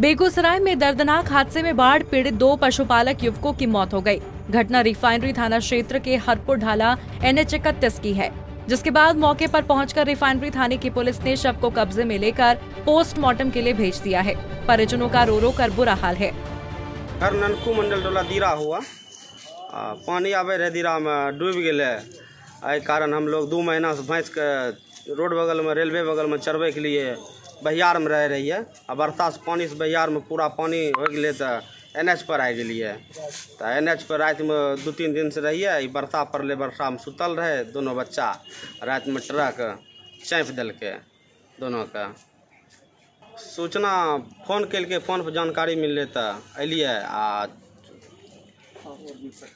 बेगूसराय में दर्दनाक हादसे में बाढ़ पीड़ित दो पशुपालक युवकों की मौत हो गई। घटना रिफाइनरी थाना क्षेत्र के हरपुर ढाला एनएच इकतीस की है जिसके बाद मौके पर पहुंचकर रिफाइनरी थाने की पुलिस ने शव को कब्जे में लेकर पोस्टमार्टम के लिए भेज दिया है। परिजनों का रो रो कर बुरा हाल है। घर ननकू मंडल टोला दीरा हुआ। आ, पानी आवे रहे दीरा में डूब गए कारण हम लोग दू महीना से भैंस के रोड बगल में रेलवे बगल में चरबै के लिए बहियार में रह रहिए आ बरसा से पानी से बहियार में पूरा पानी हो गए तो एन एच पर आ गए तो एन एच पर रात में दू तीन दिन से रहिए ई बरसा पड़ले बरसा में सुतल रहे दोनों बच्चा। रात में ट्रक चाँपि देलकै दोनों के सूचना फ़ोन केलकै फ़ोन पर जानकारी मिललै तऽ अयलियै आ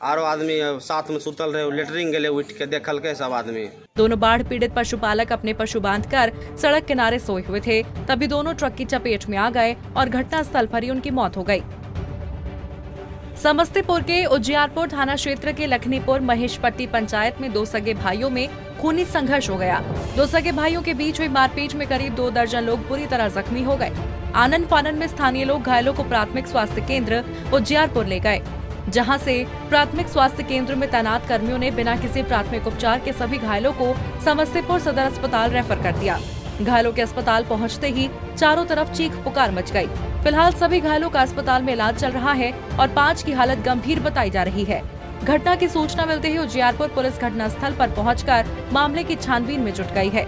आरो आदमी साथ में सुतल रहे लेटरिंग गेले उठ के देखलकै सब आदमी। दोनों बाढ़ पीड़ित पशुपालक अपने पशु बांधकर सड़क किनारे सोए हुए थे। तभी दोनों ट्रक की चपेट में आ गए और घटना स्थल पर ही उनकी मौत हो गई समस्तीपुर के उज्जियारपुर थाना क्षेत्र के लखनीपुर महेशपट्टी पंचायत में दो सगे भाइयों में खूनी संघर्ष हो गया। दो सगे भाइयों के बीच हुई मारपीट में करीब दो दर्जन लोग बुरी तरह जख्मी हो गए। आनंद फानंद में स्थानीय लोग घायलों को प्राथमिक स्वास्थ्य केंद्र उज्जियारपुर ले गए। जहाँ से प्राथमिक स्वास्थ्य केंद्र में तैनात कर्मियों ने बिना किसी प्राथमिक उपचार के सभी घायलों को समस्तीपुर सदर अस्पताल रेफर कर दिया। घायलों के अस्पताल पहुँचते ही चारों तरफ़ चीख पुकार मच गई। फ़िलहाल सभी घायलों का अस्पताल में इलाज चल रहा है और पाँच की हालत गंभीर बताई जा रही है। घटना की सूचना मिलते ही उजियारपुर पुलिस घटना स्थल पर पहुंचकर मामले की छानबीन में जुट गई है।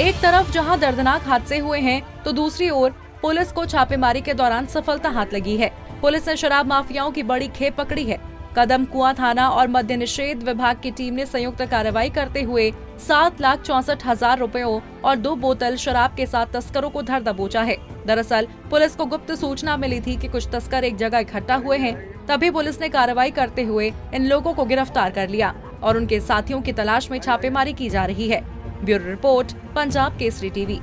एक तरफ़ जहाँ दर्दनाक हादसे हुए हैं तो दूसरी ओर पुलिस को छापेमारी के दौरान सफलता हाथ लगी है। पुलिस ने शराब माफियाओं की बड़ी खेप पकड़ी है। कदम कुआँ थाना और मद्य निषेध विभाग की टीम ने संयुक्त कार्रवाई करते हुए सात लाख चौसठ हज़ार रूपयों और दो बोतल शराब के साथ तस्करों को धर दबोचा है। दरअसल, पुलिस को गुप्त सूचना मिली थी कि कुछ तस्कर एक जगह इकट्ठा हुए हैं। तभी पुलिस ने कार्रवाई करते हुए इन लोगों को गिरफ़्तार कर लिया और उनके साथियों की तलाश में छापेमारी की जा रही है। Bureau report, Punjab Kesari TV.